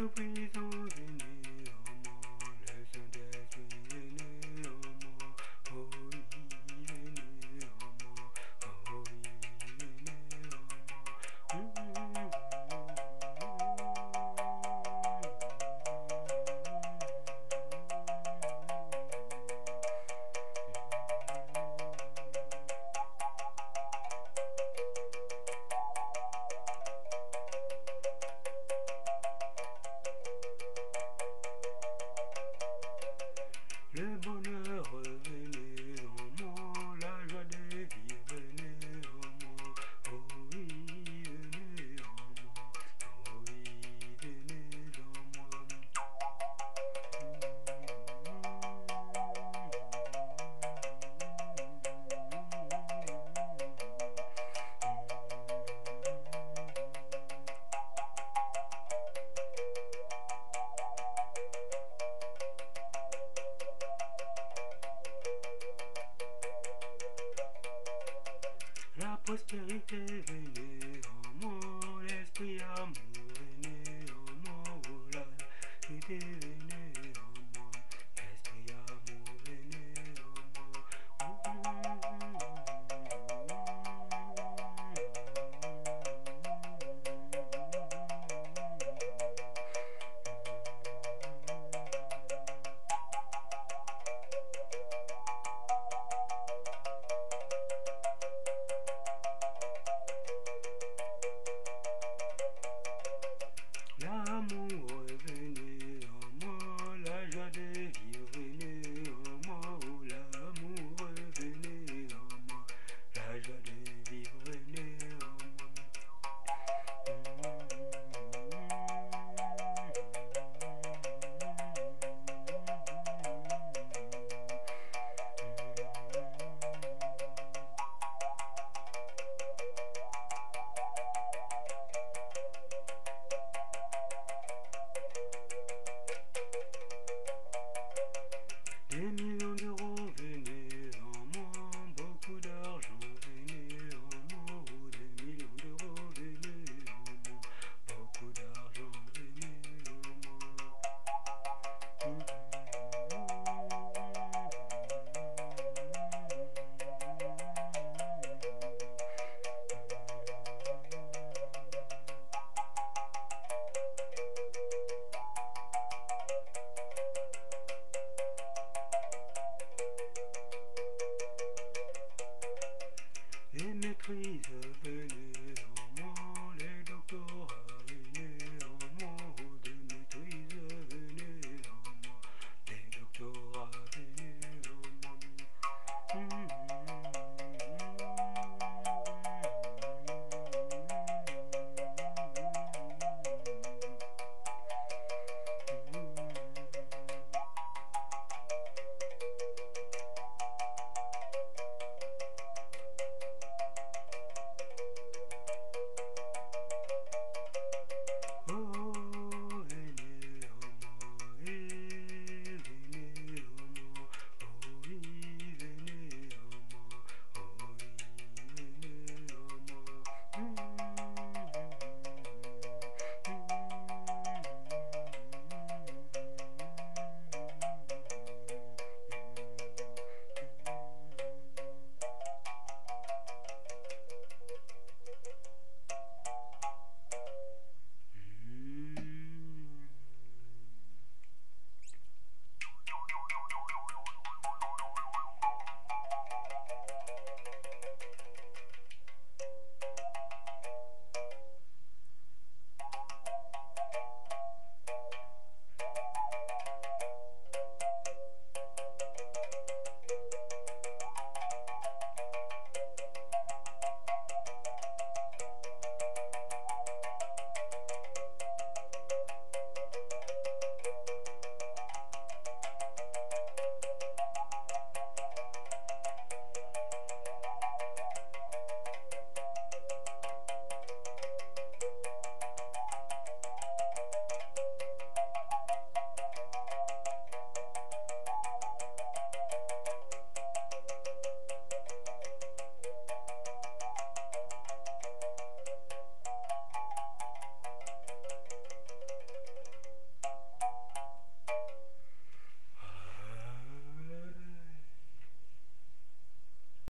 October. prospérité veillée en moi, l'esprit amour est né en moi, oh là, Please, le doctorat.